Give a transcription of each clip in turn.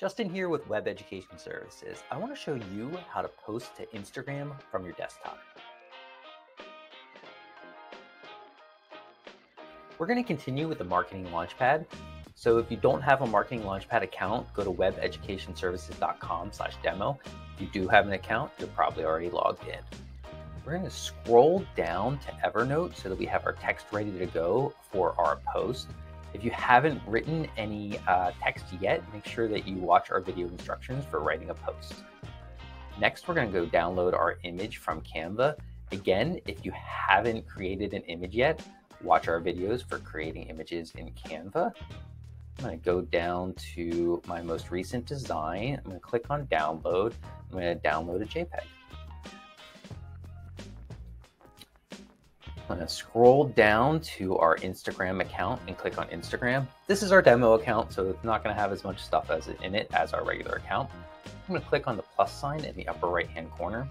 Justin here with Web Education Services. I want to show you how to post to Instagram from your desktop. We're going to continue with the Marketing Launchpad. So if you don't have a Marketing Launchpad account, go to webeducationservices.com slash demo. If you do have an account, you're probably already logged in. We're going to scroll down to Evernote so that we have our text ready to go for our post. If you haven't written any uh, text yet, make sure that you watch our video instructions for writing a post. Next, we're going to go download our image from Canva. Again, if you haven't created an image yet, watch our videos for creating images in Canva. I'm going to go down to my most recent design. I'm going to click on download. I'm going to download a JPEG. I'm to scroll down to our Instagram account and click on Instagram. This is our demo account, so it's not going to have as much stuff as in it as our regular account. I'm going to click on the plus sign in the upper right hand corner.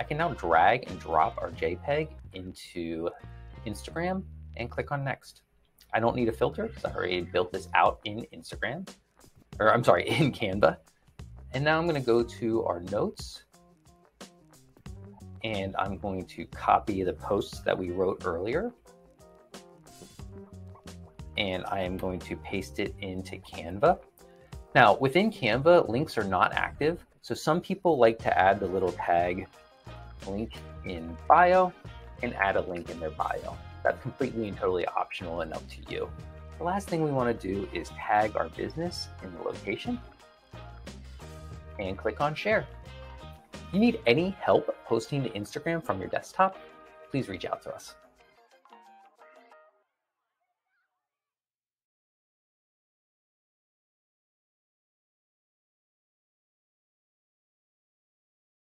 I can now drag and drop our JPEG into Instagram and click on next. I don't need a filter because I already built this out in Instagram, or I'm sorry, in Canva. And now I'm going to go to our notes and I'm going to copy the posts that we wrote earlier. And I am going to paste it into Canva. Now, within Canva, links are not active. So some people like to add the little tag link in bio and add a link in their bio. That's completely and totally optional and up to you. The last thing we want to do is tag our business in the location and click on share you need any help posting to Instagram from your desktop, please reach out to us.